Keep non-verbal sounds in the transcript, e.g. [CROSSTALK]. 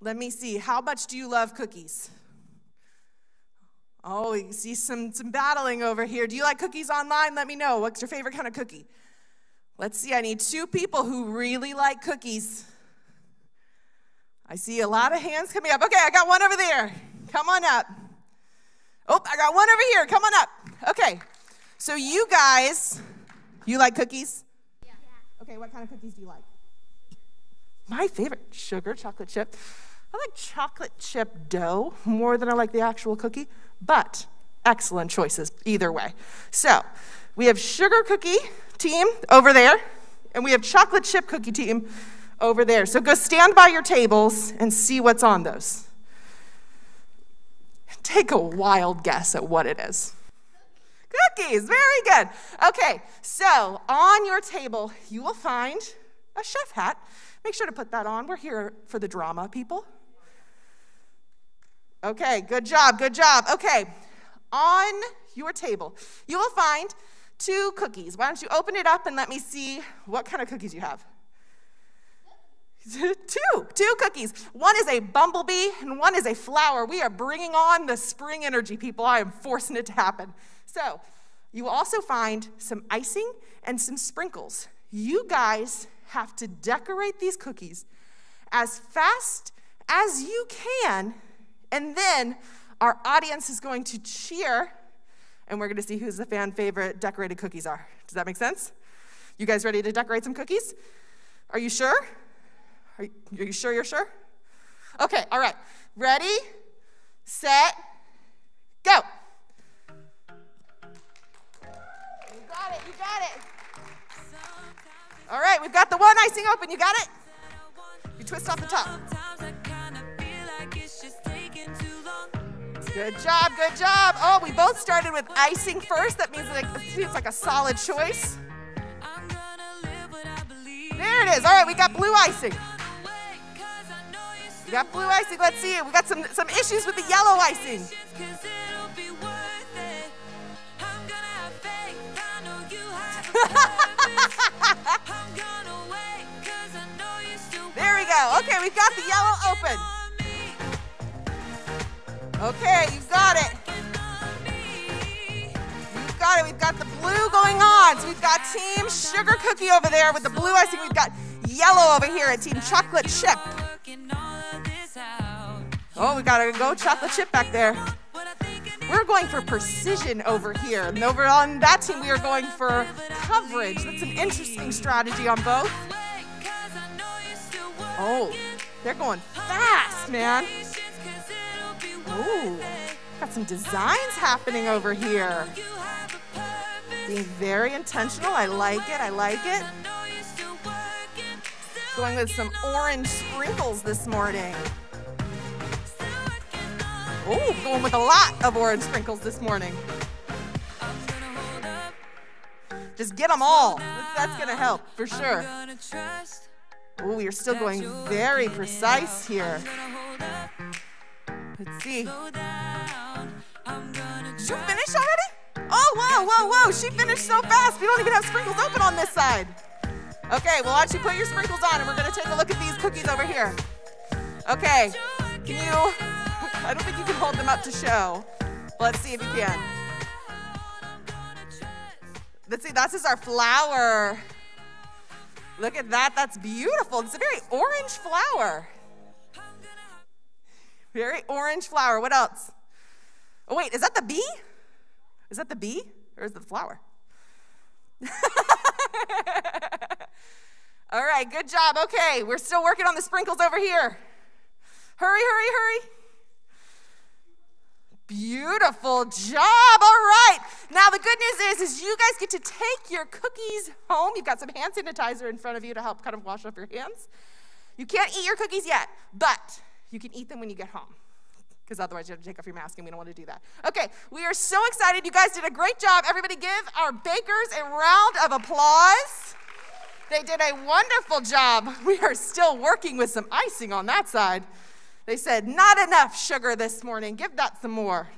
Let me see. How much do you love cookies? Oh, you see some, some battling over here. Do you like cookies online? Let me know. What's your favorite kind of cookie? Let's see. I need two people who really like cookies. I see a lot of hands coming up. Okay, I got one over there. Come on up. Oh, I got one over here. Come on up. Okay. So you guys, you like cookies? Yeah. Okay, what kind of cookies do you like? My favorite, sugar chocolate chip. I like chocolate chip dough more than I like the actual cookie, but excellent choices either way. So we have sugar cookie team over there, and we have chocolate chip cookie team over there. So go stand by your tables and see what's on those. Take a wild guess at what it is. Cookies, very good. Okay, so on your table, you will find a chef hat. Make sure to put that on. We're here for the drama, people. Okay, good job, good job. Okay, on your table, you will find two cookies. Why don't you open it up and let me see what kind of cookies you have? [LAUGHS] two, two cookies. One is a bumblebee and one is a flower. We are bringing on the spring energy, people. I am forcing it to happen. So, you will also find some icing and some sprinkles. You guys have to decorate these cookies as fast as you can and then our audience is going to cheer, and we're going to see who's the fan favorite decorated cookies are. Does that make sense? You guys ready to decorate some cookies? Are you sure? Are you, are you sure you're sure? Okay, all right. Ready, set, icing open. You got it? You twist off the top. Good job, good job. Oh, we both started with icing first. That means like, it seems like a solid choice. There it is. All right, we got blue icing. We got blue icing. Let's see it. We got some, some issues with the yellow icing. [LAUGHS] we've got the yellow open. Okay, you've got it. You've got it. We've got the blue going on. So we've got Team Sugar Cookie over there with the blue icing. We've got yellow over here at Team Chocolate Chip. Oh, we got to go chocolate chip back there. We're going for precision over here. And over on that team, we are going for coverage. That's an interesting strategy on both. Oh, they're going fast, man. Ooh, got some designs happening over here. Being very intentional. I like it. I like it. Going with some orange sprinkles this morning. Oh, going with a lot of orange sprinkles this morning. Just get them all. That's, going to help for sure. Oh, we are still going very precise here. Let's see. Did you finish already? Oh, whoa, whoa, whoa. She finished so fast. We don't even have sprinkles open on this side. Okay, well, why don't you put your sprinkles on and we're going to take a look at these cookies over here. Okay, can you, [LAUGHS] I don't think you can hold them up to show. Let's see if you can. Let's see, that's just our flower. Look at that, that's beautiful. It's a very orange flower. Very orange flower. What else? Oh, wait, is that the bee? Is that the bee or is it the flower? [LAUGHS] All right, good job. Okay, we're still working on the sprinkles over here. Hurry, hurry, hurry. Beautiful job. All right. Now the good news is, is you guys get to take your cookies home. You've got some hand sanitizer in front of you to help kind of wash off your hands. You can't eat your cookies yet, but you can eat them when you get home because otherwise you have to take off your mask and we don't want to do that. Okay, we are so excited. You guys did a great job. Everybody give our bakers a round of applause. They did a wonderful job. We are still working with some icing on that side. They said, not enough sugar this morning. Give that some more.